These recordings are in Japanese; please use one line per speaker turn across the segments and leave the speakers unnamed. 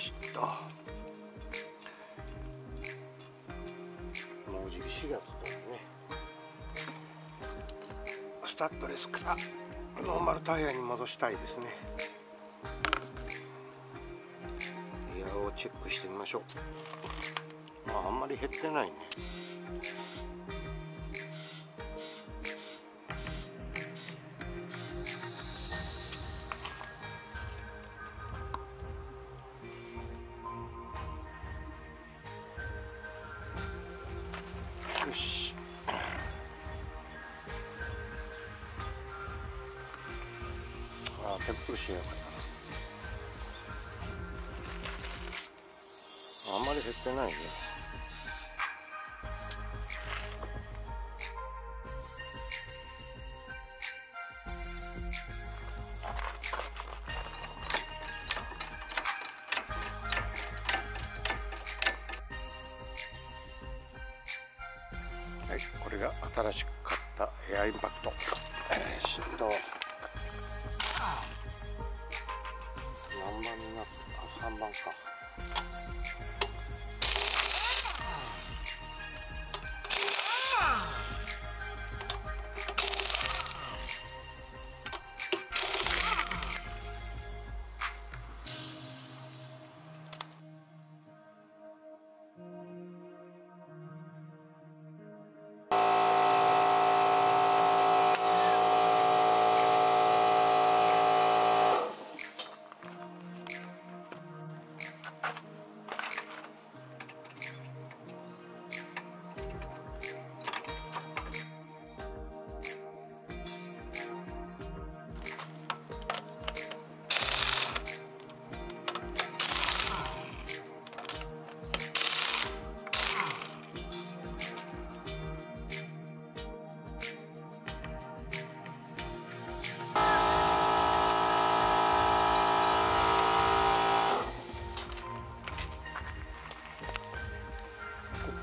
した。もうじき4月ですね。スタッドレスからノーマルタイヤに戻したいですね。エアをチェックしてみましょう。まああんまり減ってないね。手袋しようかなあんまり減ってないね。はい、これが新しく買ったエアインパクト。えー、と。何番になったあ、3番か。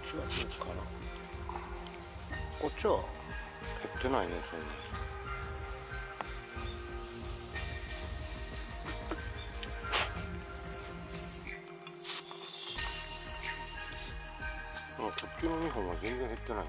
ちはどうかな。こっちは減ってないねそんな。こっちの2本は全然減ってない